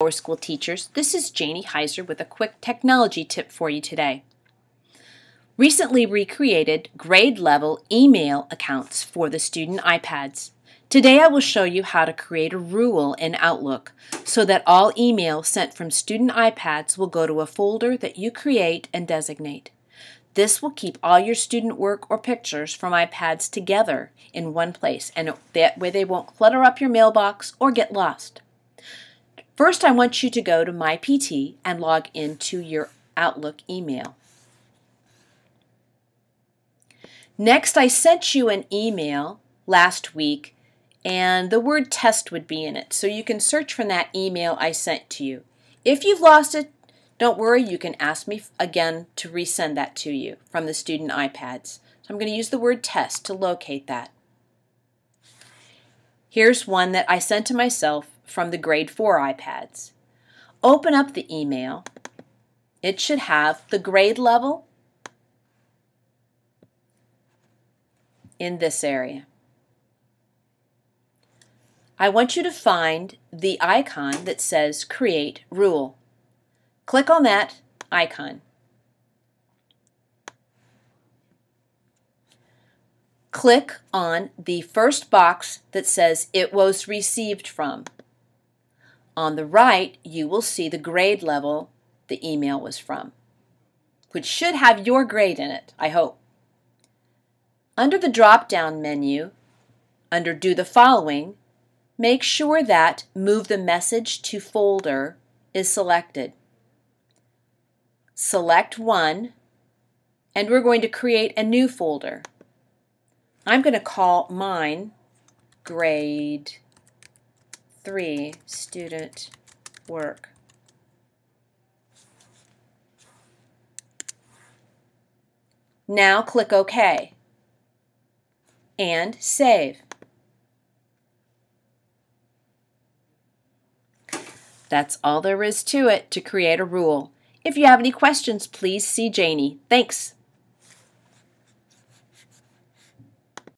Lower School teachers, this is Janie Hizer with a quick technology tip for you today. Recently recreated grade level email accounts for the student iPads. Today I will show you how to create a rule in Outlook so that all email sent from student iPads will go to a folder that you create and designate. This will keep all your student work or pictures from iPads together in one place and that way they won't clutter up your mailbox or get lost. First, I want you to go to MyPT and log into your Outlook email. Next, I sent you an email last week and the word test would be in it. So you can search from that email I sent to you. If you've lost it, don't worry, you can ask me again to resend that to you from the student iPads. So I'm going to use the word test to locate that. Here's one that I sent to myself from the grade 4 iPads. Open up the email. It should have the grade level in this area. I want you to find the icon that says Create Rule. Click on that icon. Click on the first box that says It was received from. On the right, you will see the grade level the email was from, which should have your grade in it, I hope. Under the drop-down menu, under Do the Following, make sure that Move the Message to Folder is selected. Select one, and we're going to create a new folder. I'm going to call mine Grade 3 student work. Now click OK and save. That's all there is to it to create a rule. If you have any questions, please see Janie. Thanks.